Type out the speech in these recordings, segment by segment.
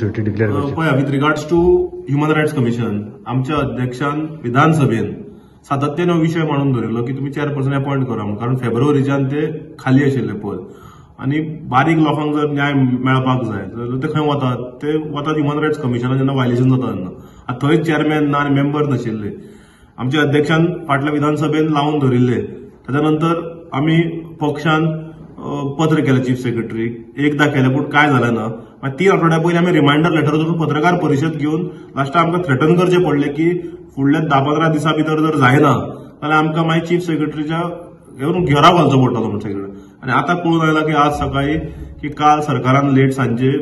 सुटी डिक्लेअर पळया with regards to human rights commission आमच्या अध्यक्षान विधानसभेन सातत्यान हो विषय मांडून दवरिल्लो की तुम्ही चेअरपर्सन अपॉइंट करा म्हणून कारण फेब्रुवारीच्यान ते खाली आशिल्ले पद. आणि बारीक लोकांक जर न्याय मेळपाक जाय जाल्यार ते खंय वतात? ते वतात ह्युमन रायट्स कमिशनान जेन्ना वायलेशन जाता तेन्ना आतां थंय चेअरमॅन ना आनी मेंबर नाशिल्ले. आमच्या अध्यक्षान फाटल्या विधानसभेन लावून धरिल्ले. ताच्या नंतर आमी पक्षान पत्र केलं चीफ सेक्रेटरीक एकदा केलं पूण काय झालं ना मागीर तीन आठवड्या पयलीं आमी रिमायंडर लेटर करून पत्रकार परिशद घेवन लास्ट आमकां थ्रेटन करचे पडले की फुडल्या धा पंदरा दिसा भितर जर जायना जाल्यार आमकां मागीर चीफ सेक्रेटरीच्या घेवन घेराव घालचो पडटलो म्हणून सगळें आनी आतां कळून आयला की आज सकाळी की काल सरकारान लेट सांजे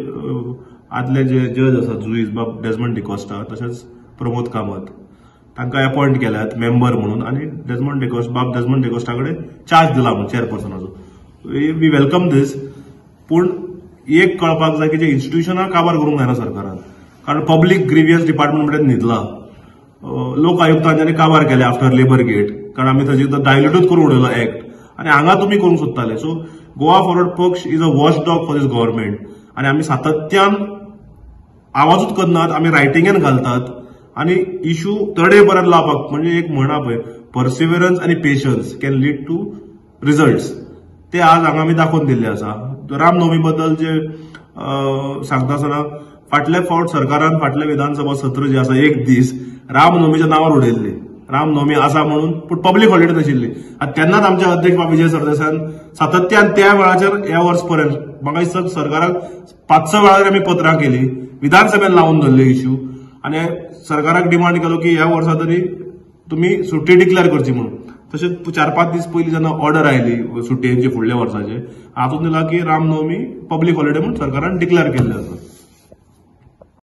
आदले जे जज आसात जुईज बाब डेजमंड डिकॉस्टा तशेंच प्रमोद कामत तांकां अपॉइंट केल्यात मेंबर म्हणून. आणि डेजमंड डेकोस्ट बाब डेजमंड डेकोस्टा कडेन चार्ज दिला म्हणून चेअरपर्सनाचो वी वेलकम दीस पूण एक कळपाक जाय की जे इन्स्टिट्युशनां काबार करूंक जायना सरकारान. कारण पब्लीक ग्रिव्हियन्स डिपार्टमेंट कडेन न्हिदला लोक आयुक्तांच्यानी काबार केले आफ्टर लेबर गेट कारण आमी ताजे डायल्यूटूच करून उडयलो एक्ट आनी हांगा तुमी करूंक सोदताले. सो गोवा फॉरवर्ड पक्ष is a watch dog for this government आनी आमी सातत्यान आवाजूच करनात आमी रायटिंगेन घालतात. आणि इशू तडे पर्यंत लावपाक म्हणजे एक म्हणा पळय पर्सिवरन्स आणि patience can lead to results ते आज हांगा आमी दाखोवन दिल्ले आसा रामनवमी बद्दल जे सांगता आसतना फाटले फावट सरकारान फाटले विधानसभा सत्र जे आसा एक दीस रामनवमीच्या नांवार उडयल्ली. रामनवमी आसा म्हणून पूण पब्लीक हॉलिडे नाशिल्ली. आनी तेन्नाच आमचे अध्यक्ष विजय सरदेसान सातत्यान त्या वेळाचेर ह्या वर्स पर्यंत म्हाका दिसता सरकाराक पांच स वेळार आमी पत्रां केली विधानसभेन लावून धरले इश्यू आणि सरकाराक डिमांड केलो की ह्या वर्सा तरी तुम्ही सुट्टी डिक्लेअर करची म्हणून. तशेंच चार पाच दीस पयलीं जेन्ना ऑर्डर आयली सुट्टेंची फुडल्या वर्साचे हातूंत दिला की रामनवमी पब्लीक हॉलिडे म्हणून सरकारान डिक्लेअर केल्ले आसा